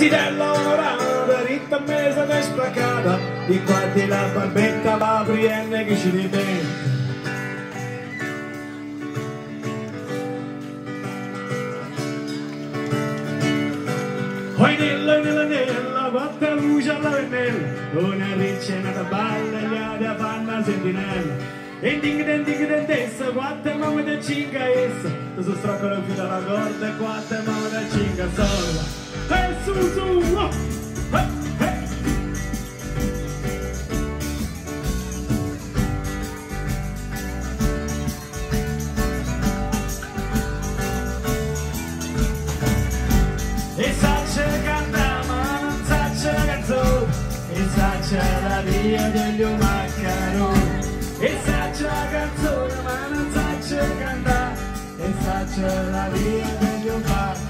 Acidella onorata, ritta mesa de splacata, di qua di la barbetta va prienne che ci ripete. Poi nella nella nella, quanta luce alla vennella, una riccia nata balla, gli adi a panna sentinella. E ding ding ding ding dessa, quante mamma da cinga essa, tu so straccola più dalla corda, quante mamma da cinga sola. Hey, su, su, oh, hey, hey. E sacce canta ma non sacce canzone. E sacce la via degli maccaroni E sacce canzone ma non sacce cantare E sacce la via degli maccaroni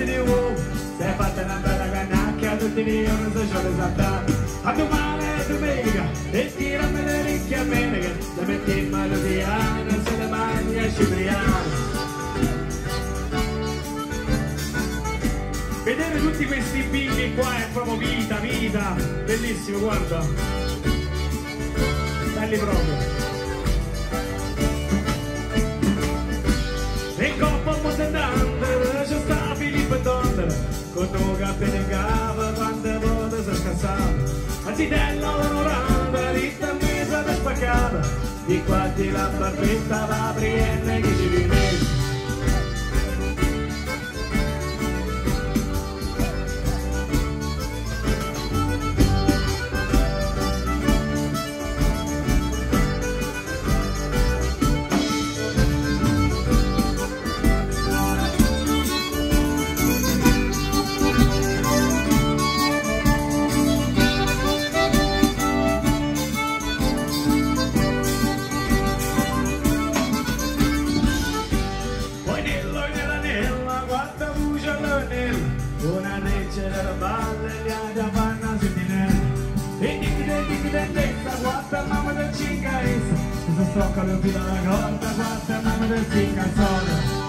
urate di uomo Sei fatta una bella canacchia tutti i giorni se c'ho l'esattare A domani è domenica e tirami le ricche a meneche Le metti in melodiana se le magna cipriana Vedere tutti questi bimbi qua è proprio vita, vita. Bellissimo, guarda. Belli proprio Anzitella onorata, ritta mesa per spaccata Di qua di la barbetta va prienne una legge della balle, gli altri vanno a sentinella. E ding ding ding ding ding, guarda mamma del cinga essa, se stocca le più dalla corda, guarda mamma del cinga sola.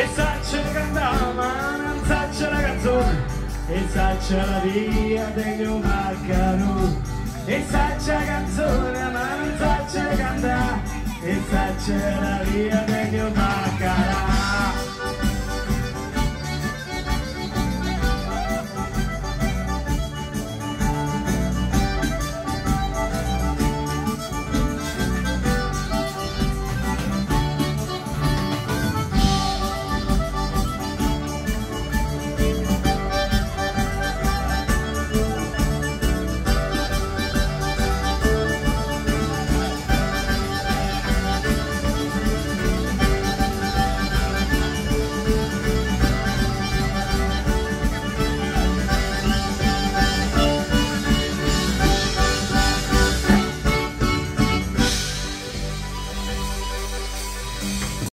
E sacce cantava la canzone E sacce la via degli maccaroni E la canzone ma non sacce cantare E sacce la via degli maccaroni